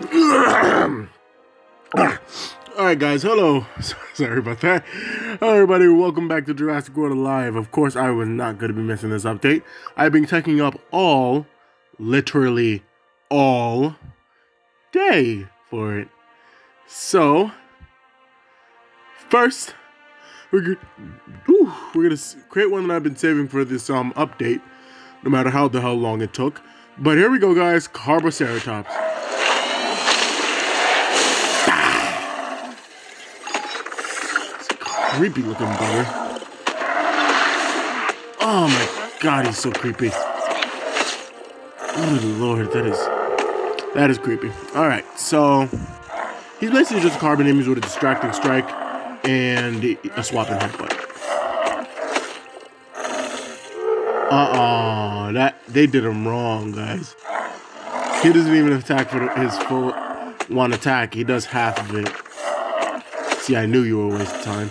Alright guys, hello. Sorry about that. Hello everybody, welcome back to Jurassic World Alive. Of course, I was not going to be missing this update. I've been taking up all, literally all, day for it. So, first, we're we're gonna create one that I've been saving for this um update, no matter how the hell long it took. But here we go, guys. Carboceratops. Creepy looking bugger. Oh my god, he's so creepy. Oh lord, that is that is creepy. Alright, so he's basically just a Carbonemys with a distracting strike and a swapping headbutt. Uh-oh, that they did him wrong, guys. He doesn't even attack for his full one attack. He does half of it. See, I knew you were a waste of time.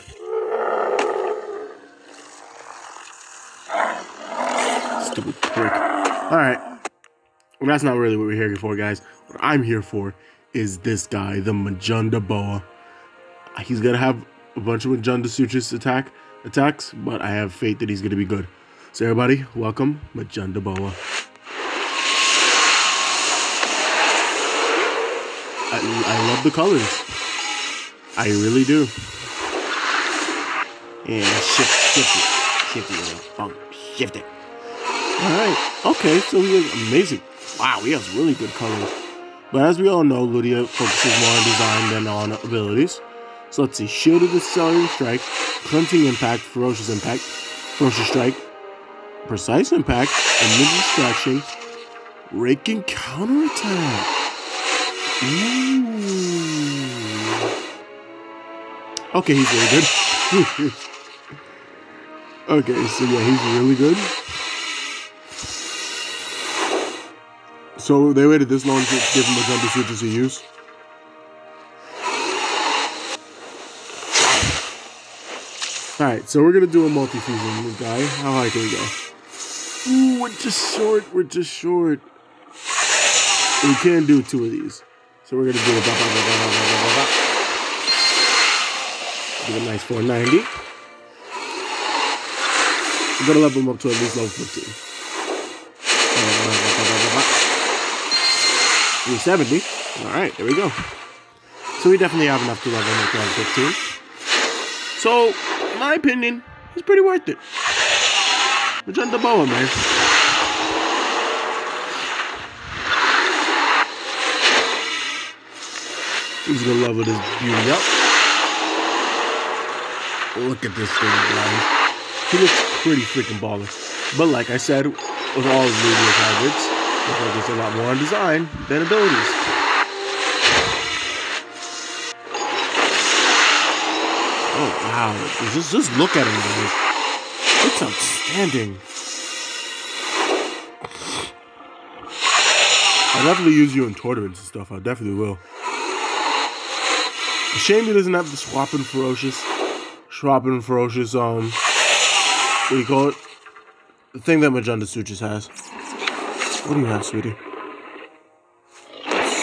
Alright. Well, that's not really what we're here for, guys. What I'm here for is this guy, the Majundaboa. He's gonna have a bunch of Majungasaurus attack attacks, but I have faith that he's gonna be good. So everybody, welcome Majundaboa. I, I love the colors. I really do. And shift, shift it. Shift it, bump, shift it. Alright, okay, so he has amazing. Wow, he has really good colors. But as we all know, Ludia focuses more on design than on abilities. So let's see, Shield of the Accelerating Strike, Cleansing Impact, Ferocious Impact, Ferocious Strike, Precise Impact, and Immediate Distraction, Raking Counterattack. Ooh. Okay, he's really good. okay, so yeah, he's really good. So they waited this long to give him a jump switches to use. Alright, so we're gonna do a multi-fusion guy. How high can we go? Ooh, we're just short. We're just short. We can't do two of these. So we're gonna do a Do a nice 490. We're gonna level him up to at least level 15. 370. Alright, there we go. So we definitely have enough to level up level 15. So, my opinion, he's pretty worth it. Majundaboa, man. He's gonna level this beauty up. Look at this thing, guys. He looks pretty freaking baller. But like I said, with all of Ludia's hybrids, they a lot more on design than abilities. Oh wow! Just just look at him, guys. Looks outstanding. I'll definitely use you in tournaments and stuff. I definitely will. Shame he doesn't have the swapping ferocious, swapping ferocious. Um, what do you call it? The thing that Majungasaurus has. What do you have, sweetie?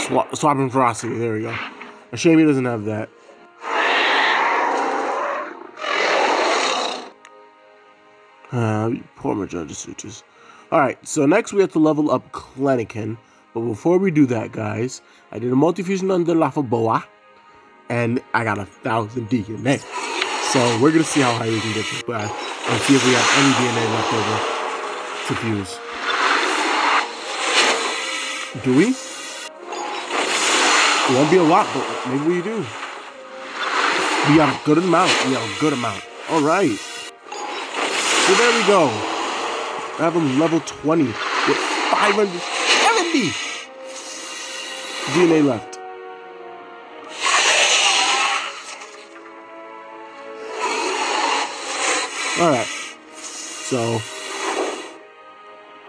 Swap, swapping ferocity. There we go. A shame he doesn't have that. Uh, poor Majungasaurus. Alright, so next we have to level up Kelenken. But before we do that, guys, I did a multi-fusion under Lafaboa. And I got a thousand DNA. So we're going to see how high we can get this guy. And see if we have any DNA left over to fuse. Do we? It won't be a lot, but maybe we do. We got a good amount. We got a good amount. Alright. So there we go. I have him level 20 with 570 DNA left. Alright. So,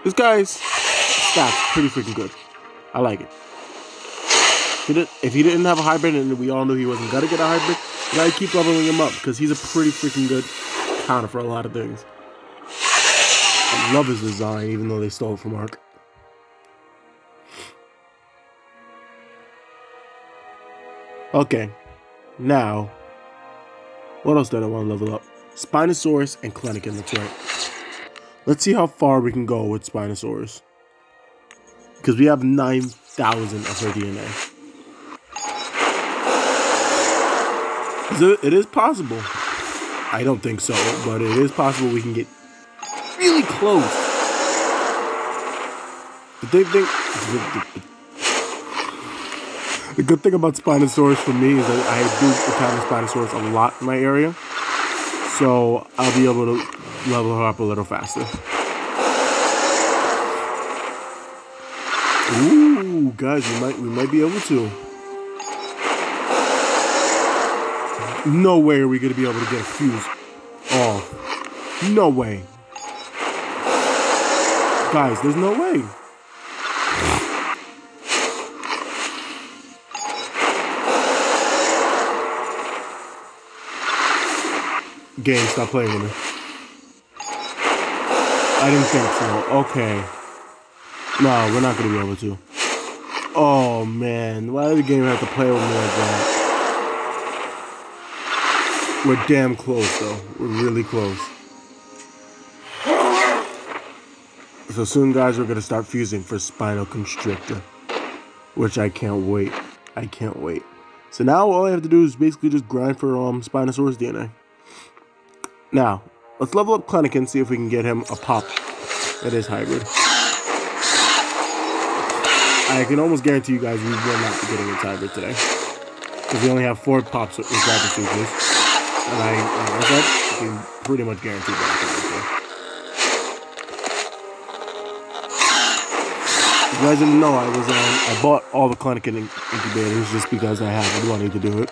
this guy's stats pretty freaking good. I like it. If he, did, if he didn't have a hybrid and we all knew he wasn't to get a hybrid, you gotta keep leveling him up because he's a pretty freaking good counter for a lot of things. I love his design, even though they stole it from Ark. Okay. Now, what else did I want to level up? Spinosaurus and Kelenken, that's right. Let's see how far we can go with Spinosaurus. Because we have 9,000 of her DNA. It is possible. I don't think so, but it is possible we can get really close. The the, good thing about Spinosaurus for me is that I do encounter Spinosaurus a lot in my area, so I'll be able to level her up a little faster. Guys, we might we might be able to. No way are we going to be able to get a fuse off. No way. Guys, there's no way. Game, stop playing with me. I didn't think so. Okay. No, we're not going to be able to. Oh, man. Why did the game have to play with me like that? We're damn close, though. We're really close. So soon, guys, we're to start fusing for Spinoconstrictor. Which I can't wait. I can't wait. So now all I have to do is basically just grind for um, Spinosaurus DNA. Now, let's level up Kelenken and see if we can get him a pop that is hybrid. I can almost guarantee you guys we will not be getting a hybrid today. Because we only have four pops with rapid sutures. And I, I can pretty much guarantee that You guys didn't know I was um, I bought all the Kelenken incubators just because I had the money to do it.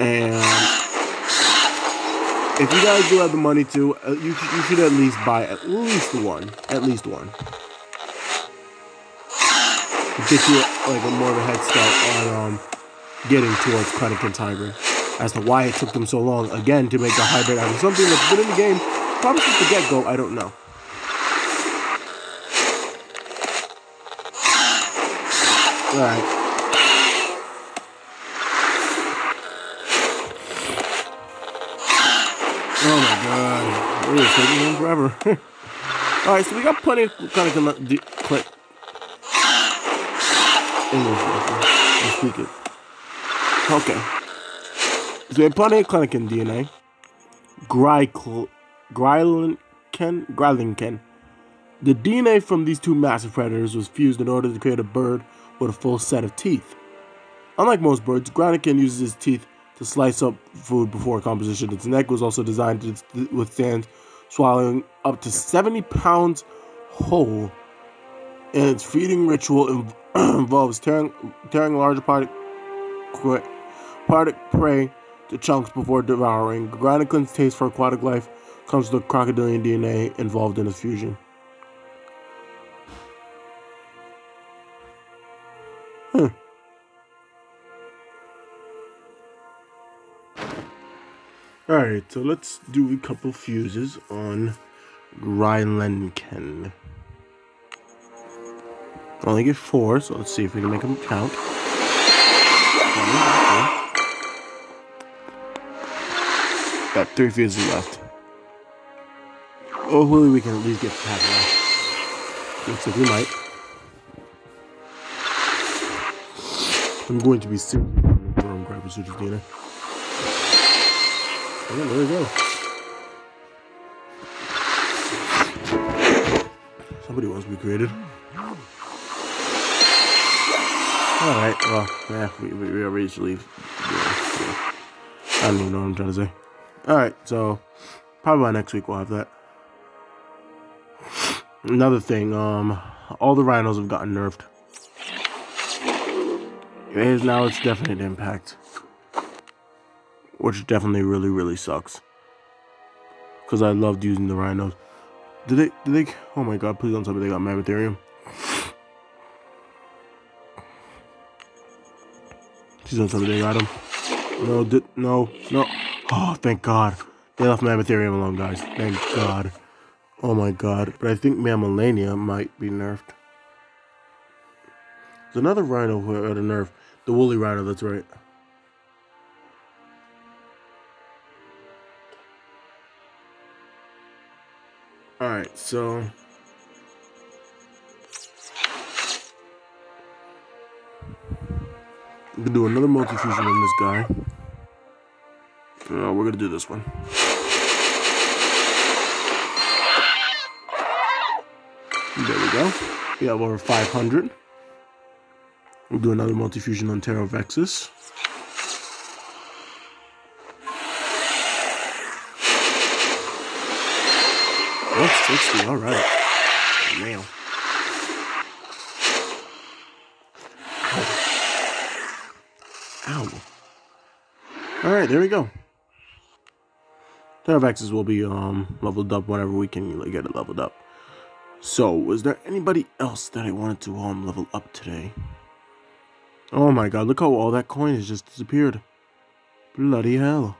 And if you guys do have the money to, uh, you, you should at least buy at least one. At least one. Get you like a more of a head start on um, getting towards Kelenken's hybrid as to why it took them so long, again, to make a hybrid out of something that's been in the game probably since the get-go, I don't know. Alright. Oh my god. We're taking him forever. Alright, so we got plenty of click. English, I speak it. Okay. So we of Kelenken DNA. Grylenken, Grylenken. The DNA from these two massive predators was fused in order to create a bird with a full set of teeth. Unlike most birds, Grylenken uses his teeth to slice up food before composition. Its neck was also designed to withstand swallowing up to 70 pounds whole. And its feeding ritual involves tearing, tearing larger part, part prey to chunks before devouring. Granikin's taste for aquatic life comes from the crocodilian DNA involved in its fusion. Hmm. Alright, so let's do a couple fuses on Grylenken. Only get four, so let's see if we can make them count. Got three fuses left. Hopefully we can at least get half Looks like we might. I'm going to be serious where I'm grabbing Suji Dina. Oh, there we go. Somebody wants to be created. Alright, well, yeah, we, we, we already should leave. Yeah. I don't even know what I'm trying to say. Alright, so probably by next week we'll have that. Another thing, um, all the rhinos have gotten nerfed. It is now its definite impact. Which definitely really, really sucks. Because I loved using the rhinos. Did they, did they, oh my god, please don't tell me they got Mammotherium. She's on something. they got him. No, no, no. Oh, thank God. They left Mammotherium alone, guys. Thank God. Oh my God. But I think Mammalania might be nerfed. There's another rhino who had a nerf. The woolly rhino, that's right. Alright, so... I'm gonna do another multi-fusion on this guy. Uh, we're gonna do this one. There we go. We have over 500. We'll do another multi-fusion on Tera Vexus. Oh, 60, alright. Man. Ow. Alright, there we go. Tera Vexus will be um leveled up whenever we can get it leveled up. So, was there anybody else that I wanted to um level up today? Oh my god, look how all that coin has just disappeared. Bloody hell.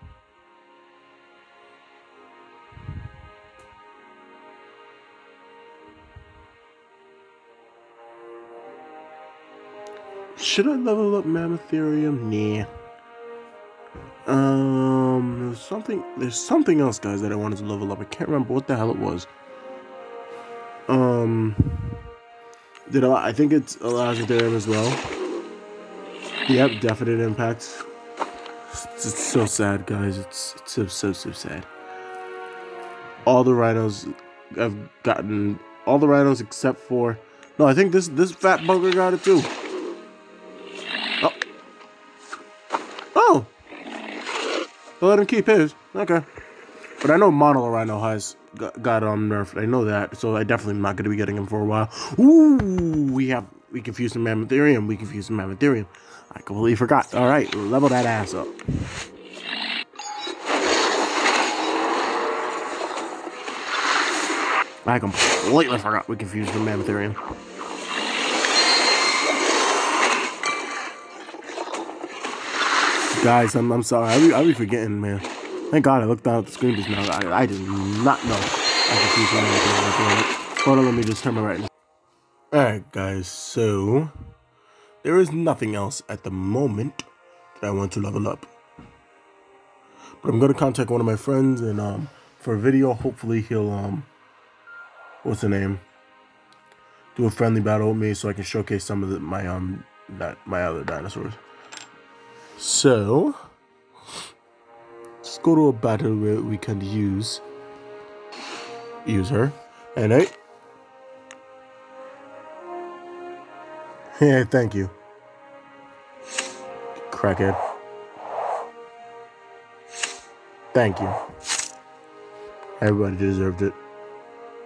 Should I level up Mammotherium? Nah. Um, there's something, there's something else, guys, that I wanted to level up. I can't remember what the hell it was. Um, did I, I think it's Elasmotherium as well. Yep, definite impact. It's, it's, so sad, guys. It's, it's so, so, so sad. All the rhinos have gotten, all the rhinos except for, no, I think this, this fat bugger got it too. Let him keep his. Okay. But I know Monolorhino has got, got um nerfed. I know that, so I definitely am not going to be getting him for a while. Ooh, we have we confused some Mammotherium. We confused some Mammotherium. I completely forgot. All right, level that ass up. I completely forgot we confused the Mammotherium. Guys, I'm, I'm sorry. I be, I be forgetting, man. Thank God I looked down at the screen just now. I, I did not know Hold on, let me just turn my right. Alright, guys, so there is nothing else at the moment that I want to level up. But I'm gonna contact one of my friends and um for a video, hopefully he'll um what's the name? Do a friendly battle with me so I can showcase some of the, my um that my other dinosaurs. So, let's go to a battle where we can use use her. And I Yeah, thank you. Crackhead. Thank you. Everybody deserved it.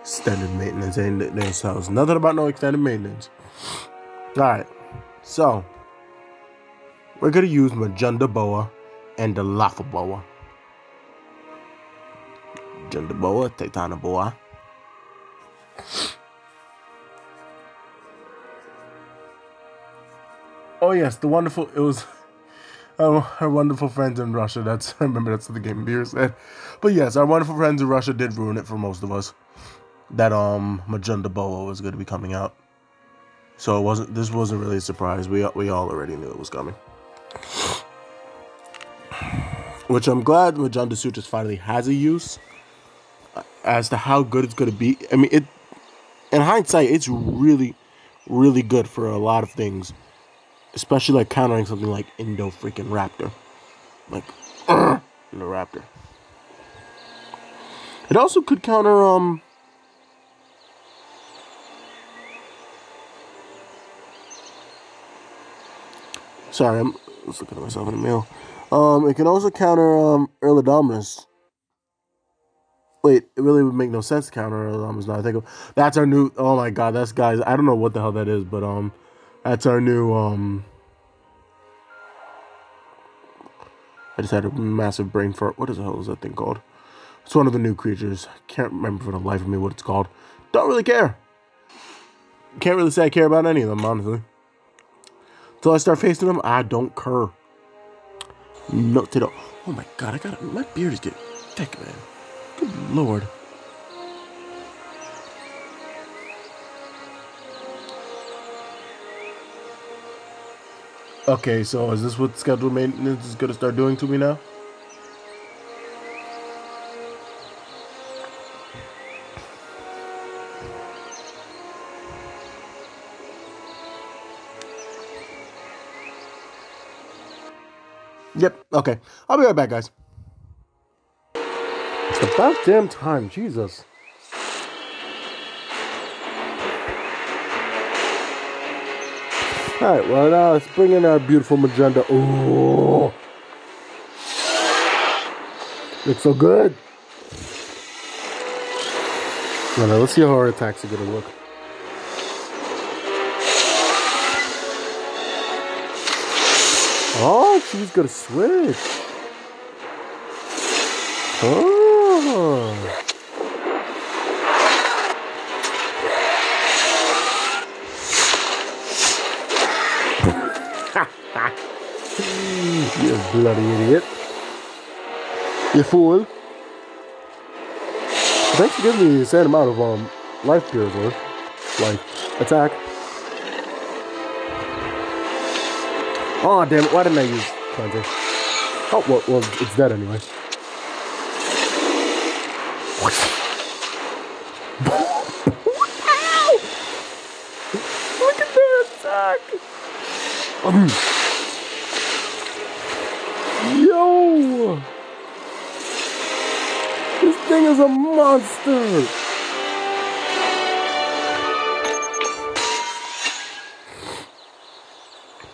Extended maintenance ain't no sounds nothing about no extended maintenance. Alright. So we're going to use Majundaboa and the Lava Boa. Majundaboa, Titana Boa. Oh yes, the wonderful, it was oh, our wonderful friends in Russia. That's, I remember that's what the Game Beer said. But yes, our wonderful friends in Russia did ruin it for most of us. That um Majundaboa was going to be coming out. So it wasn't, this wasn't really a surprise. We, we all already knew it was coming. Which I'm glad Majungasaurus finally has a use. As to how good it's going to be. I mean, it. in hindsight, it's really, really good for a lot of things. Especially like countering something like Indo freaking Raptor. Like, uh, the Raptor. It also could counter, um, Sorry, I'm just looking at myself in the mirror. Um, it can also counter um Dominus. Wait, it really would make no sense to counter Dominus now. I think of, that's our new. Oh my god, that's guys. I don't know what the hell that is, but um, that's our new um. I just had a massive brain fart. What the hell is that thing called? It's one of the new creatures. I can't remember for the life of me what it's called. Don't really care. Can't really say I care about any of them, honestly. Till I start facing them, I don't care. Not at all. Oh my god, I got it. my beard is getting thick, man. Good lord. Okay, so is this what scheduled maintenance is gonna start doing to me now? Okay. I'll be right back, guys. It's about damn time, Jesus. Alright, well now let's bring in our beautiful magenta. Ooh. Looks so good. Now let's see how our attacks are gonna look. Oh, she's gonna switch. Oh. you bloody idiot. You fool. Thanks for giving me the same amount of um life peers worth. Life. Attack. Oh damn it, why didn't I use cleansing? Oh well, well it's dead anyway. Look at that attack! Um. Yo! This thing is a monster!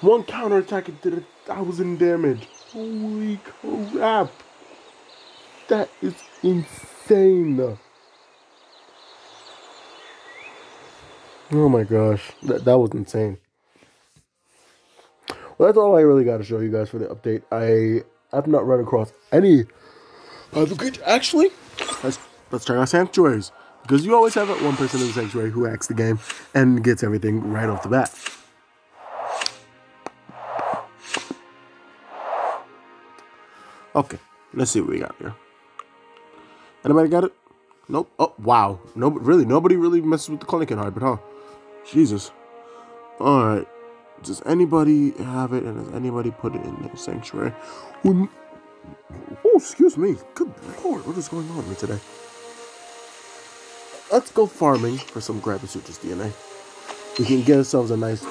One counterattack and did a thousand damage. Holy crap! That is insane! Oh my gosh, that, that was insane. Well, that's all I really got to show you guys for the update. I have not run across any other good. Actually, let's let's check out sanctuaries because you always have that one person in the sanctuary who hacks the game and gets everything right off the bat. Okay, let's see what we got here. Anybody got it? Nope. Oh, wow. No, really, nobody really messes with the Cunningham hybrid, huh? Jesus. All right. Does anybody have it, and does anybody put it in their sanctuary? oh, excuse me. Good lord, what is going on with me today? Let's go farming for some Grabasutra's DNA. We can get ourselves a nice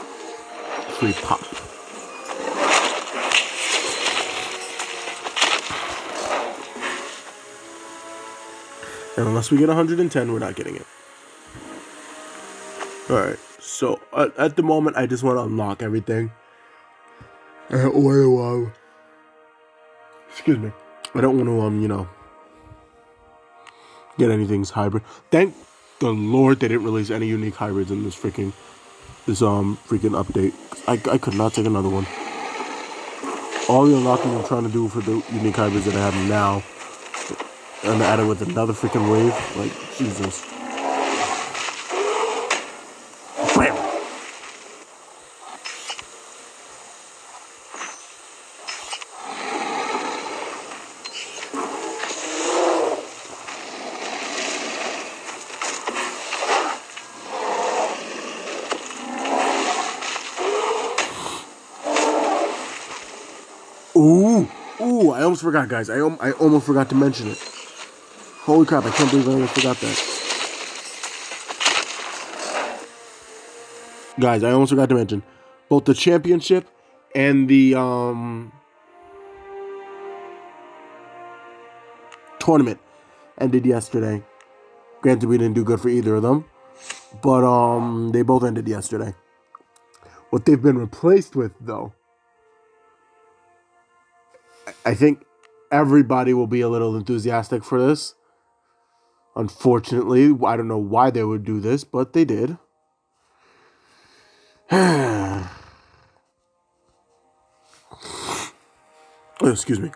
free pop. And unless we get 110, we're not getting it. Alright, so at the moment, I just want to unlock everything. Uh, or, um, excuse me. I don't want to, um, you know, get anything's hybrid. Thank the Lord they didn't release any unique hybrids in this freaking, this, um, freaking update. I, I could not take another one. All the unlocking I'm trying to do for the unique hybrids that I have now and at it with another freaking wave. Like, Jesus. Bam! Ooh, ooh, I almost forgot, guys. I, I almost forgot to mention it. Holy crap, I can't believe I forgot that. Guys, I almost forgot to mention both the championship and the um tournament ended yesterday. Granted, we didn't do good for either of them, but um they both ended yesterday. What they've been replaced with, though, I think everybody will be a little enthusiastic for this. Unfortunately, I don't know why they would do this, but they did. Excuse me.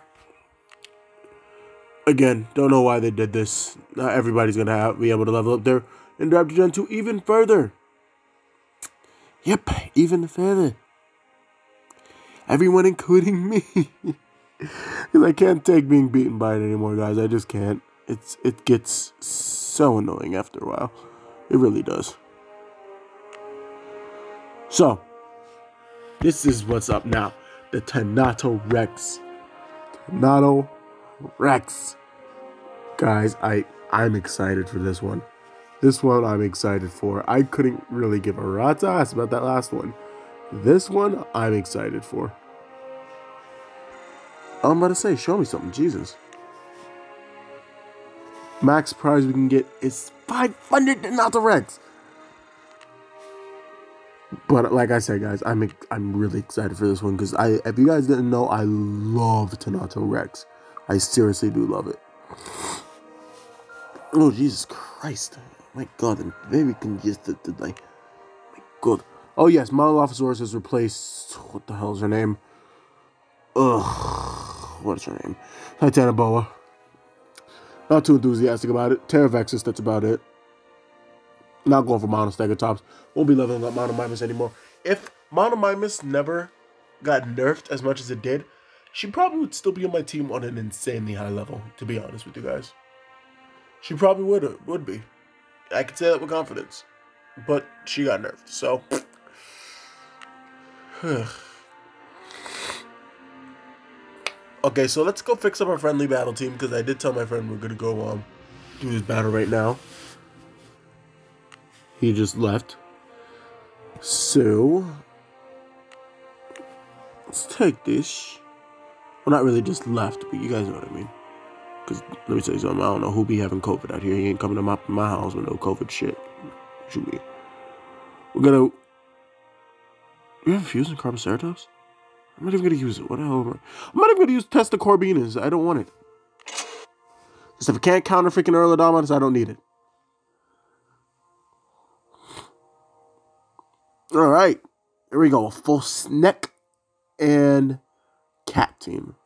Again, don't know why they did this. Not everybody's gonna have, be able to level up their Indoraptor Gen 2 even further. Yep, even further. Everyone, including me. Because I can't take being beaten by it anymore, guys. I just can't. It's It gets so annoying after a while. It really does. So, this is what's up now. The Tenontorex. Tenato Rex. Guys, I, I'm excited for this one. This one I'm excited for. I couldn't really give a rat's ass about that last one. This one I'm excited for. I'm about to say, show me something. Jesus. Max prize we can get is 500 Tenontorex. But like I said, guys, I'm I'm really excited for this one because I, if you guys didn't know, I love Tenontorex. I seriously do love it. Oh Jesus Christ! My God, and maybe can just the, the, like, my God. Oh yes, Monolophosaurus has replaced what the hell is her name? Ugh, what's her name? Titanoboa. Not too enthusiastic about it. Terravexus, that's about it. Not going for Monostegotops. Won't be leveling up Monomimus anymore. If Monomimus never got nerfed as much as it did, she probably would still be on my team on an insanely high level, to be honest with you guys. She probably would would be. I can say that with confidence. But she got nerfed, so okay, so let's go fix up our friendly battle team because I did tell my friend we're gonna go um do this battle right now. He just left. So let's take this. Well, not really just left, but you guys know what I mean. Because let me tell you something. I don't know who be having COVID out here. He ain't coming to my, my house with no COVID shit. Shoot me. We're gonna you have Fusion Carboceratops? I'm not even gonna use it. What the hell? I? I'm not even gonna use Testacornibus. I don't want it. Just if I can't counter freaking Erlidominus, I don't need it. All right, here we go. Full snack and cat team.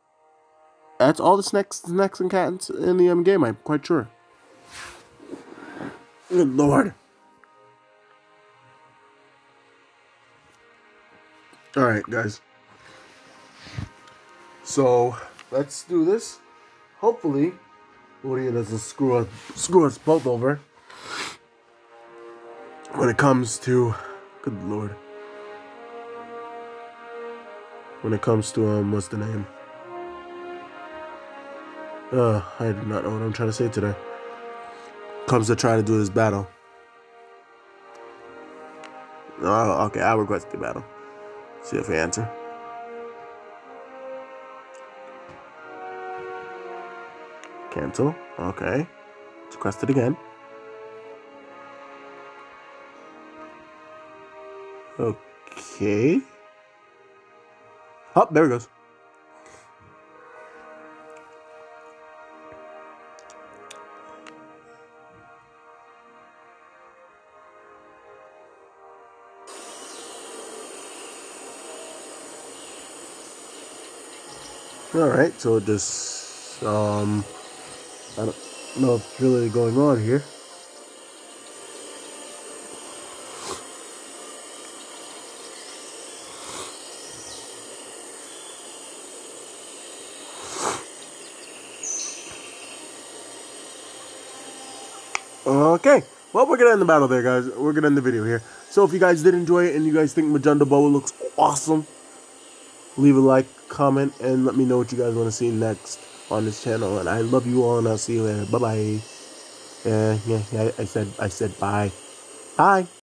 That's all the snacks, snacks and cats in the um, game. I'm quite sure. Good lord. All right, guys. So let's do this. Hopefully, Woody doesn't screw us, screw us both over when it comes to. Good lord. When it comes to um, what's the name? Uh, I do not know what I'm trying to say today. Comes to trying to do this battle. Oh, okay. I request the battle. See if I answer. Cancel. Okay. Let's request it again. Okay. Oh, there it goes. Alright, so this, um, I don't know what's really going on here. Okay, well, we're gonna end the battle there, guys. We're gonna end the video here. So if you guys did enjoy it and you guys think Majundaboa looks awesome, leave a like, comment, and let me know what you guys want to see next on this channel. And I love you all, and I'll see you later. Bye bye. Yeah, yeah, yeah. I said, I said bye. Bye.